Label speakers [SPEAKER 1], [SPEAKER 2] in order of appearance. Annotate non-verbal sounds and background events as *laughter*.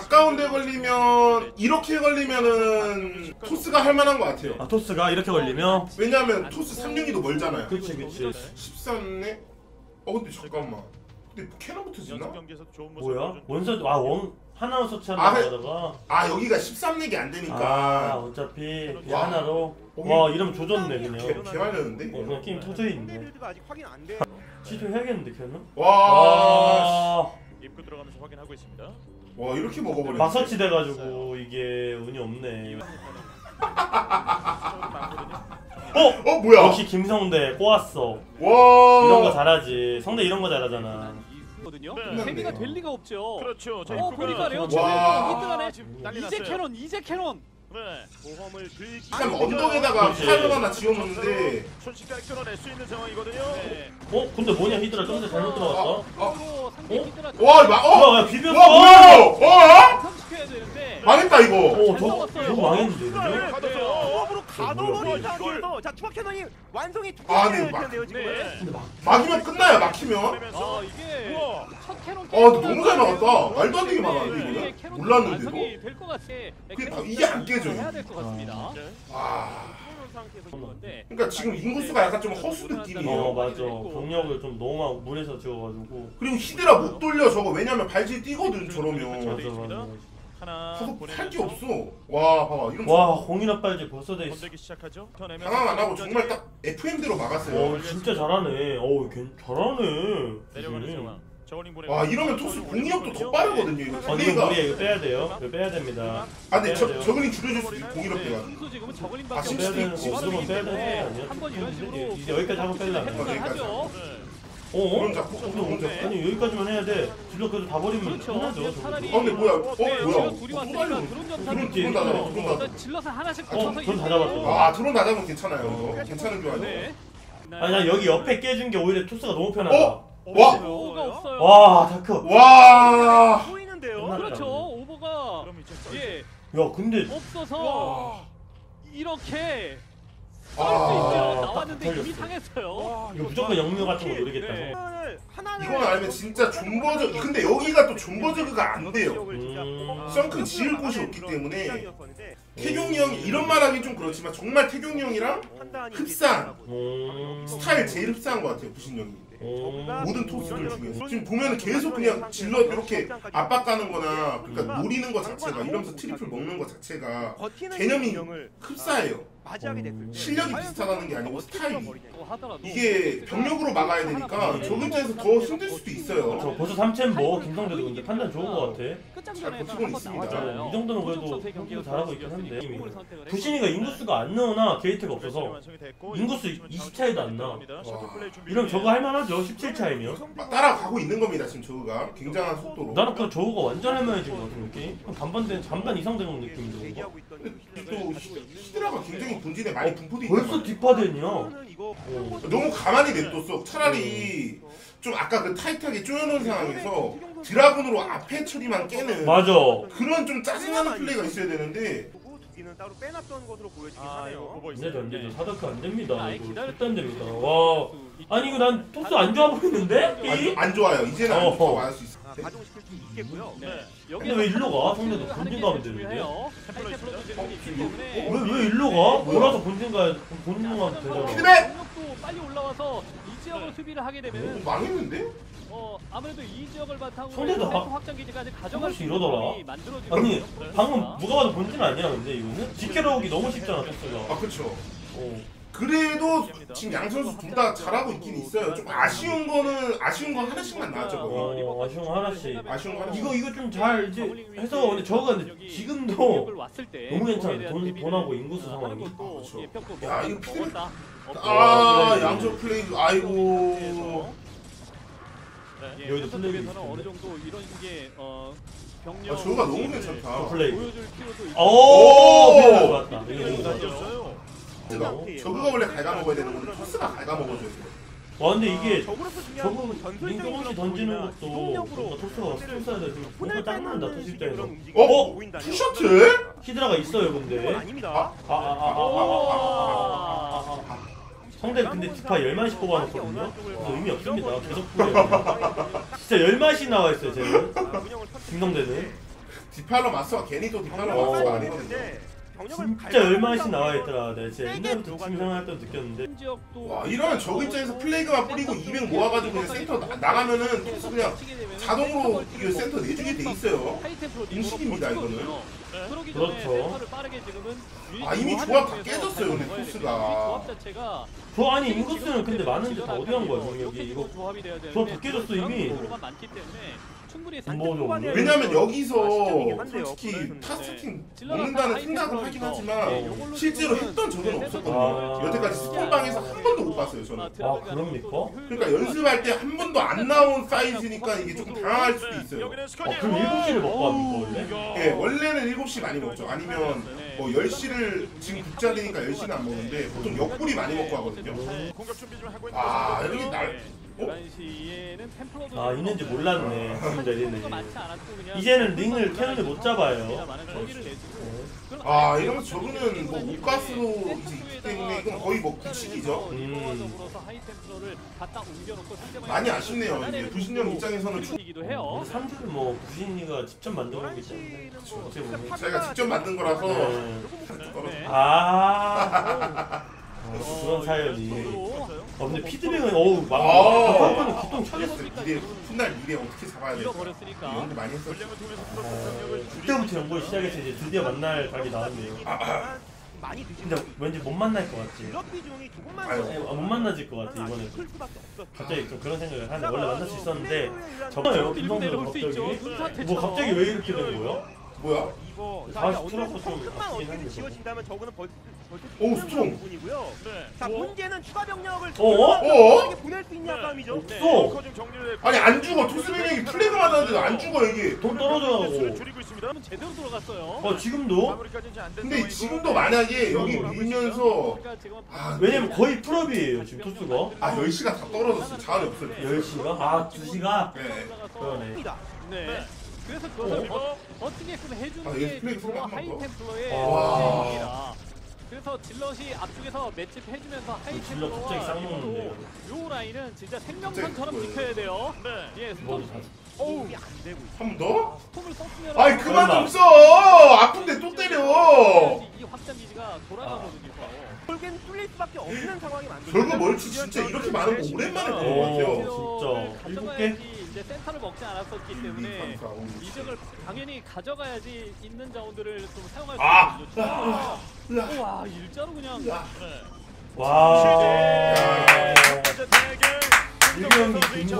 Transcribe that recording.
[SPEAKER 1] 가까운 데 걸리면 이렇게 걸리면은 토스가 할 만한 것 같아요.
[SPEAKER 2] 아 토스가 이렇게 걸리면
[SPEAKER 1] 왜냐면 토스 3륜기도 멀잖아요.
[SPEAKER 2] 그치 그치
[SPEAKER 1] 14네? 어 근데 잠깐만. 근데
[SPEAKER 3] 좋은 모습
[SPEAKER 2] 뭐야? 원서 아원 하나로
[SPEAKER 1] 아,
[SPEAKER 2] 서치한다고
[SPEAKER 1] 해-
[SPEAKER 2] 하다가
[SPEAKER 1] 아 여기가 13렉이
[SPEAKER 2] 안아
[SPEAKER 1] 되니까
[SPEAKER 2] 어차피 그냥
[SPEAKER 1] 와.
[SPEAKER 2] 하나로
[SPEAKER 1] 거기-
[SPEAKER 2] 와 이러면 조졌네
[SPEAKER 1] 개,
[SPEAKER 2] 그냥
[SPEAKER 1] 개 말렸는데?
[SPEAKER 2] 어 그냥 게임 터져 있네
[SPEAKER 4] 빌드가 아직 확인 안 돼.
[SPEAKER 2] 시도 해야겠는데 걔는?
[SPEAKER 1] 와,
[SPEAKER 2] 와
[SPEAKER 3] 입구 들어가면서 확인하고 있습니다.
[SPEAKER 1] 와 이렇게 먹어버렸네.
[SPEAKER 2] 마서치 돼가지고 이게 운이 없네 *laughs* 어?
[SPEAKER 1] 어 뭐야?
[SPEAKER 2] 역시 김성대 꼬았어
[SPEAKER 1] 와.
[SPEAKER 2] 이런 거 잘하지 성대 이런 거 잘하잖아
[SPEAKER 5] 거든요.
[SPEAKER 3] 네.
[SPEAKER 5] 재미가 될 리가 없죠.
[SPEAKER 3] 그렇죠. 자,
[SPEAKER 5] 어 보니까 레오
[SPEAKER 1] 와.
[SPEAKER 5] 체력 히드라네.
[SPEAKER 3] 지금 난리
[SPEAKER 5] 이제
[SPEAKER 3] 났어요.
[SPEAKER 5] 캐논, 이제 캐논.
[SPEAKER 3] 네.
[SPEAKER 4] 보험을 들기.
[SPEAKER 1] 참 언덕에다가
[SPEAKER 2] 그렇지.
[SPEAKER 1] 파일을 하나 지어놓는데
[SPEAKER 3] 순식간에 끌어낼 수 있는 상황이거든요.
[SPEAKER 5] 네.
[SPEAKER 2] 어? 근데 뭐냐 히드라 좀더 잘못 들어갔다
[SPEAKER 5] 그리고 상대
[SPEAKER 2] 어?
[SPEAKER 5] 히드라
[SPEAKER 1] 와 어?
[SPEAKER 2] 야,
[SPEAKER 1] 야와 뭐야 이거? 어?
[SPEAKER 5] 되는데.
[SPEAKER 1] 망했다 이거.
[SPEAKER 2] 어 저거 저거 망했는데? 뭐야,
[SPEAKER 4] 가둬버린
[SPEAKER 3] 이걸.
[SPEAKER 4] 상태에서 자 추가 캐논이 완성이 두
[SPEAKER 1] 아,
[SPEAKER 4] 개를
[SPEAKER 1] 네, 막-
[SPEAKER 4] 텐데요 지금.
[SPEAKER 3] 네.
[SPEAKER 2] 근데 막
[SPEAKER 1] 막이면 끝나요 막히면.
[SPEAKER 5] 아 이게
[SPEAKER 3] 우와.
[SPEAKER 5] 첫 캐논.
[SPEAKER 1] 아 근데 너무 잘 막았다. 말도 안 되게 막았는데 이거는.
[SPEAKER 5] 완성이 될것 같아.
[SPEAKER 1] 그게 다- 이게 안 깨져요.
[SPEAKER 5] 해야 될 것 같습니다.
[SPEAKER 3] 네.
[SPEAKER 1] 아.
[SPEAKER 5] 그런 상태에서 이건데.
[SPEAKER 1] 그러니까 지금 인구수가 약간 좀 허수 느낌이에요.
[SPEAKER 2] 어 맞아 병력을 좀 너무 막 무리해서 지어가지고
[SPEAKER 1] 그리고 히드라 못 돌려 저거 왜냐면 발질 뛰거든 저러면.
[SPEAKER 2] 맞아 맞아
[SPEAKER 3] 하나
[SPEAKER 1] 할게
[SPEAKER 3] 보내면서
[SPEAKER 1] 없어. 와 봐봐 이런.
[SPEAKER 2] 와 공이나 빨지 벌써 돼 있어
[SPEAKER 3] 건들기 시작하죠. 펴내면서
[SPEAKER 1] 방황 안 하고 정말 딱 FM대로 막았어요.
[SPEAKER 2] 어 진짜 잘하네 어우 걔 잘하네
[SPEAKER 3] 내려가는
[SPEAKER 2] 지금.
[SPEAKER 3] 상황. 저울링 보내.
[SPEAKER 1] 와 이러면 토스 공이력도 더 빠르거든요 이거.
[SPEAKER 2] 아 이거
[SPEAKER 1] 플레이가.
[SPEAKER 2] 무리해 이거 빼야 돼요 이거 빼야 됩니다
[SPEAKER 1] 아 근데 저. 저글링 줄여줄 수 있어 공이력
[SPEAKER 5] 네,
[SPEAKER 1] 돼가지고.
[SPEAKER 5] 선수 지금은
[SPEAKER 1] 아,
[SPEAKER 5] 저글링밖에
[SPEAKER 1] 심-
[SPEAKER 2] 빼야 되는
[SPEAKER 1] 심-
[SPEAKER 2] 거 무조건 빼야 되는 거 아니야?
[SPEAKER 5] 한번 이런 식으로
[SPEAKER 2] 이제 여기까지 한번.
[SPEAKER 5] 하죠.
[SPEAKER 3] 네.
[SPEAKER 2] 어?
[SPEAKER 1] 드론 잡고 어, 드론 잡고.
[SPEAKER 2] 아니 여기까지만 해야 돼 질러 그래도 다 버리면
[SPEAKER 5] 그렇죠.
[SPEAKER 2] 끝나죠 저거.
[SPEAKER 5] 차라리
[SPEAKER 1] 어 근데 뭐야? 어
[SPEAKER 5] 네,
[SPEAKER 1] 뭐야?
[SPEAKER 5] 지금 둘이
[SPEAKER 1] 어,
[SPEAKER 5] 왔으니까
[SPEAKER 1] 달려.
[SPEAKER 5] 드론
[SPEAKER 1] 드론
[SPEAKER 5] 전사를
[SPEAKER 1] 드론 다 잡아. 드론 다.
[SPEAKER 5] 일단 질럿을 하나씩
[SPEAKER 2] 어,
[SPEAKER 5] 갖춰서
[SPEAKER 2] 드론 다 잡았어.
[SPEAKER 1] 아 드론 다 잡으면 괜찮아요 이거. 괜찮은 줄 알고.
[SPEAKER 5] 네.
[SPEAKER 2] 아니 난 여기 옆에 깨준 게 오히려 토스가 너무 편하다
[SPEAKER 1] 어? 와!
[SPEAKER 5] 오버가 없어요.
[SPEAKER 2] 와 다크
[SPEAKER 1] 와.
[SPEAKER 4] 보이는데요.
[SPEAKER 2] 끝났다.
[SPEAKER 5] 그렇죠. 오버가
[SPEAKER 3] 그럼 이제
[SPEAKER 2] 예야 근데
[SPEAKER 5] 없어서 이렇게
[SPEAKER 1] 아.
[SPEAKER 2] 아,
[SPEAKER 5] 나왔는데
[SPEAKER 2] 딱
[SPEAKER 5] 이미. 상했어요.
[SPEAKER 2] 이거 무조건 영묘 같은 거 노리겠다
[SPEAKER 5] 네.
[SPEAKER 1] 이건 알면 진짜 존버저 근데 여기가 또 존버저그가 안 돼요.
[SPEAKER 2] 음.
[SPEAKER 1] 썬큰 지을 곳이 없기 때문에 태경이 형이 이런 말하기 좀 그렇지만 정말 태경이 형이랑 흡사한
[SPEAKER 2] 음.
[SPEAKER 1] 스타일 제일 흡사한 것 같아요 부신 형이.
[SPEAKER 2] 음.
[SPEAKER 1] 모든 토스들 중에서 지금 보면은 계속 그냥 질러 이렇게 압박 가는 거나 그러니까 노리는 거 자체가 이러면서 triple 먹는 거 자체가 개념이 흡사해요.
[SPEAKER 4] 맞이하게 됐을 때
[SPEAKER 1] 실력이 비슷하다는 게 아니고 스타일이. 이게 병력으로 막아야 되니까 저 근처에서 더 힘들 수도
[SPEAKER 2] 저
[SPEAKER 1] 있어요.
[SPEAKER 2] 벌써 3chamber 김성대도 근데 판단 좋은 거 같아
[SPEAKER 1] 잘 버티고 있습니다.
[SPEAKER 5] 나왔잖아요.
[SPEAKER 2] 이 정도는 그래도
[SPEAKER 5] 경기가
[SPEAKER 2] 잘하고 있긴 한데. 부신이가 인구수가 안 나오나 gate가 없어서 인구수 20차이도 안 나. 이러면 저거 할만하죠 17차이면
[SPEAKER 1] 막 따라가고 있는 겁니다 지금 저거가 굉장한 속도로.
[SPEAKER 2] 나는 그 저거가 완전 할만해진 것 같은 느낌 반반 된 반반 이상
[SPEAKER 4] 얘기하고 있던
[SPEAKER 1] 또 히- 히드라가 굉장히 본진에 많이 분포돼 있단
[SPEAKER 2] 벌써
[SPEAKER 4] 이거
[SPEAKER 2] 어.
[SPEAKER 1] 너무 가만히 냅뒀어. 차라리 좀 아까 그 타이트하게 쪼여놓은 상황에서 드라군으로 앞에 처리만 깨는
[SPEAKER 2] 맞아
[SPEAKER 1] 그런 좀 짜증나는 플레이가 있어야 되는데
[SPEAKER 4] 보고 두 개는 따로 빼놨던 것으로 보여지긴
[SPEAKER 3] 아, 이거
[SPEAKER 4] 하네요.
[SPEAKER 3] 보고
[SPEAKER 2] 이제
[SPEAKER 3] 있어요.
[SPEAKER 2] 안 되죠 사다크 안 됩니다
[SPEAKER 5] 아,
[SPEAKER 2] 이거 절대 안 됩니다 와 아니 이거 난 토스 안 좋아 보이는데
[SPEAKER 1] 안,
[SPEAKER 2] 게임?
[SPEAKER 1] 안 좋아요. 이제는 안. 좋다고 말할 수 있어.
[SPEAKER 4] 아, 가동시킬 수 있겠고요.
[SPEAKER 3] 네.
[SPEAKER 2] 근데 왜 일로 가? 상대도 본진 가면 되는데? 왜왜왜 일로 가? 몰아서 본진 가야 본진 가면 되잖아
[SPEAKER 1] 피드백!
[SPEAKER 5] 병력도 빨리 올라와서 이 지역으로 수비를 하게
[SPEAKER 1] 어,
[SPEAKER 5] 되면
[SPEAKER 1] 망했는데?
[SPEAKER 5] 어 아무래도 이 지역을 바탕으로
[SPEAKER 2] 상대도
[SPEAKER 5] 확장 기지까지
[SPEAKER 2] 한
[SPEAKER 5] 가져갈 수 있는
[SPEAKER 2] 이러더라.
[SPEAKER 5] 만들어지고
[SPEAKER 2] 아니. 방금 누가 봐도 본진 아니야 근데 이거는? 지켜러 오기 너무 쉽잖아 토스가
[SPEAKER 1] 아 그쵸.
[SPEAKER 2] 어.
[SPEAKER 1] 그래도 지금 양 선수 둘 다 잘하고 있긴 있어요. 좀 아쉬운 거는 아쉬운 거 하나씩만 나왔죠. 거의.
[SPEAKER 2] 어, 아쉬운 거 하나씩
[SPEAKER 1] 아쉬운 거 하나씩.
[SPEAKER 2] 이거 이거 좀 잘 이제 해서 근데 저거 근데 지금도 너무 괜찮아. 돈- 돈하고 인구수 상황이.
[SPEAKER 1] 그렇죠.
[SPEAKER 5] 예,
[SPEAKER 1] 야, 이거
[SPEAKER 5] 먹었다.
[SPEAKER 1] 아. 양쪽 플레이 아이고.
[SPEAKER 5] 예,
[SPEAKER 2] 여기도 플레이
[SPEAKER 5] 어느 정도 이런 게 어, 병력
[SPEAKER 1] 아, 저거가 너무 괜찮다.
[SPEAKER 2] 플레이
[SPEAKER 5] 보여줄 필요도 있고
[SPEAKER 2] 오!
[SPEAKER 1] 오!
[SPEAKER 2] 좋았다 이거 너무 좋았다
[SPEAKER 3] 던졌어요.
[SPEAKER 1] 저거 저거가 원래 갉아먹어야 되는 건데 토스가 갉아먹어줘야 돼.
[SPEAKER 2] 와 근데 이게 저거 없이
[SPEAKER 4] 그런
[SPEAKER 2] 던지는 것도 뭔가 토스가 스토스야 돼 뭔가 짱난다 토스 입장에서
[SPEAKER 1] 어? 투셔틀?
[SPEAKER 2] 히드라가 있어요 근데
[SPEAKER 4] 아닙니다.
[SPEAKER 2] 아아아아아아아아아아 상대 근데 디파 10만씩 뽑아놓거든요 그래서 의미 없습니다 계속 풀어요 진짜 10만씩 나와있어요 쟤는
[SPEAKER 4] 아,
[SPEAKER 2] 김성대는
[SPEAKER 1] 디팔러 마스가 괜히 또
[SPEAKER 2] 어.
[SPEAKER 1] 아니거든요.
[SPEAKER 4] 근데 병력을
[SPEAKER 2] 진짜 얼마씩 나와
[SPEAKER 4] 상황에서
[SPEAKER 2] 있더라. 내가 진짜 옛날부터 팀 생활할 때 느꼈는데.
[SPEAKER 1] 와 이러면 적 입장에서 플레이그만 뿌리고 200 모아가지고 그냥 센터 나, 나가면은 그냥 자동으로 이거 센터 내주게 돼 있어요. 인식입니다, 이거는.
[SPEAKER 2] 그렇죠.
[SPEAKER 5] 지금은
[SPEAKER 1] 아, 이미 조합 다 깨졌어요, 근데 토스가.
[SPEAKER 2] 그 아니 인구수는 근데 많은데 다 어디 간 거야 병력이 이거
[SPEAKER 5] 조합
[SPEAKER 2] 다 깨졌어, 이미. 뭐.
[SPEAKER 1] 왜냐면 여기서 솔직히. 타스팅
[SPEAKER 5] 네.
[SPEAKER 1] 먹는다는 생각을 하긴 하지만 실제로 했던 적은 없었거든요.
[SPEAKER 2] 아.
[SPEAKER 1] 여태까지 스폰방에서 한 번도 못 봤어요 저는.
[SPEAKER 2] 아, 그럽니까?
[SPEAKER 1] 그러니까 연습할 때 한 번도 안 나온 사이즈니까 이게 조금 당황할 수도 있어요.
[SPEAKER 2] 어. 그럼 7시를 먹고 합니까 원래?
[SPEAKER 1] 예, 원래는 7시 많이 먹죠. 아니면 뭐 10시를 지금 국자되니까 10시는 안 먹는데 보통 옆구리 많이 먹고 하거든요.
[SPEAKER 3] 공격 준비 좀 하고 있는
[SPEAKER 1] 아. 여기 날 어?
[SPEAKER 5] 11시에는 템플러도
[SPEAKER 2] 아 있는지 몰랐네
[SPEAKER 5] 않았고 그냥
[SPEAKER 2] 이제는 링을 캐논을 못 잡아요
[SPEAKER 5] 그럼
[SPEAKER 1] 아, 이러면 저거는 뭐 옷가스로 이제 있기 때문에 이건 거의 뭐 구식이죠.
[SPEAKER 2] 음.
[SPEAKER 1] 많이 아쉽네요. 이제 부신형 입장에서는
[SPEAKER 5] 해요.
[SPEAKER 2] 근데 3주를 뭐 부신이가 직접 만든 거기 때문에 어떻게 보면
[SPEAKER 1] 저희가 직접 만든 거라서
[SPEAKER 2] 네.
[SPEAKER 5] 네. *laughs*
[SPEAKER 2] 아 어, 그런 사연이 아 근데 피드백은 어우 막
[SPEAKER 1] 아.
[SPEAKER 2] 한번은 기똥 차겠어
[SPEAKER 1] 미래 훗날 미래 어떻게 잡아야 될까
[SPEAKER 5] 잃어버렸으니까.
[SPEAKER 1] 연구 많이
[SPEAKER 3] 프로토스를
[SPEAKER 2] 그때부터 연구를 시작해서 이제 드디어 만날 각이 나왔네요
[SPEAKER 4] 많이 늦은
[SPEAKER 2] 근데 왠지 못 만날 것 같지
[SPEAKER 4] 블럭 비중이 조금만
[SPEAKER 1] 아유,
[SPEAKER 2] 아, 못 만나질 것 같아 이번에
[SPEAKER 4] 클 수밖에 없어.
[SPEAKER 2] 갑자기 좀 그런 생각을 하네 원래 만날 수 있었는데
[SPEAKER 5] 내려올 수
[SPEAKER 2] 갑자기. 뭐 갑자기 왜 이렇게 된 거야?
[SPEAKER 1] 뭐야?
[SPEAKER 4] 이거
[SPEAKER 2] 다
[SPEAKER 4] 자,
[SPEAKER 2] 스트로크
[SPEAKER 4] 어느
[SPEAKER 2] 좀
[SPEAKER 4] 정도 만
[SPEAKER 2] 바뀌긴
[SPEAKER 4] 어떻게든
[SPEAKER 2] 한데,
[SPEAKER 4] 지어진다면 저거는 벌 벌써
[SPEAKER 1] 스트롱.
[SPEAKER 4] 부분이고요.
[SPEAKER 3] 네.
[SPEAKER 4] 자 문제는 추가 병력을
[SPEAKER 2] 어?
[SPEAKER 1] 어?
[SPEAKER 4] 게 보낼 수 있냐 싸움이죠.
[SPEAKER 2] 없어.
[SPEAKER 3] 커좀 정리를
[SPEAKER 1] 아니 안 죽어 토스맨이 플래그 맞았는데도 안 죽어 이게
[SPEAKER 2] 돈 떨어져가고
[SPEAKER 3] 줄이고 있습니다.
[SPEAKER 5] 그러면 제대로 들어갔어요.
[SPEAKER 2] 어 지금도
[SPEAKER 3] 마무리까지 이제 안된
[SPEAKER 1] 근데 지금도 만약에 여기 밀면서
[SPEAKER 5] 그러니까 지금
[SPEAKER 1] 아
[SPEAKER 2] 왜냐면 거의 풀업이에요 지금 토스가
[SPEAKER 1] 아 10시가 다 떨어졌어 자원이 없을 때
[SPEAKER 2] 10시가? 아 2시가?
[SPEAKER 1] 네.
[SPEAKER 2] 그러네
[SPEAKER 4] 입니다.
[SPEAKER 5] 네. 그래서
[SPEAKER 3] 어?
[SPEAKER 5] 그것을 어, 어떻게끔 해주는
[SPEAKER 1] 아,
[SPEAKER 5] 게
[SPEAKER 1] 엑스플레이
[SPEAKER 5] 지금
[SPEAKER 1] 소리 한번 더?
[SPEAKER 5] 하이템플러의 와.戦입니다 그래서 질럿이 앞쪽에서 매집 해주면서
[SPEAKER 2] 질럿
[SPEAKER 5] 하이템플러와
[SPEAKER 2] 갑자기 쌍 먹는데요.
[SPEAKER 5] 요 라인은 진짜 생명선처럼. 지켜야 돼요.
[SPEAKER 3] 네.
[SPEAKER 5] 예,
[SPEAKER 2] 뭐도
[SPEAKER 5] 스톰,
[SPEAKER 2] 다
[SPEAKER 4] 어우 안 되고 있어.
[SPEAKER 1] 한 번 더?
[SPEAKER 5] 스톰을 썼으면
[SPEAKER 1] 아이 그만. 좀 써! 아픈데 또 때려!
[SPEAKER 5] 이 확장 기지가 돌아가거든요.
[SPEAKER 4] 결국엔 뚫릴 수밖에 없는 상황이 만들어요.
[SPEAKER 1] 결국 멀티 진짜 이렇게 많은 거 오랜만에 본것 같아요
[SPEAKER 2] 오, 진짜. 일곱 개?
[SPEAKER 5] 이제 센터를 먹지 않았었기 때문에
[SPEAKER 1] 2, 3, 4, 5, 6,
[SPEAKER 5] 이득을 당연히 가져가야지 있는 자원들을 좀 사용할 수
[SPEAKER 1] 아!
[SPEAKER 5] 있거든요.
[SPEAKER 1] 아! 으아!
[SPEAKER 5] 와 일자로 그냥!
[SPEAKER 3] 네.
[SPEAKER 2] 와 일경기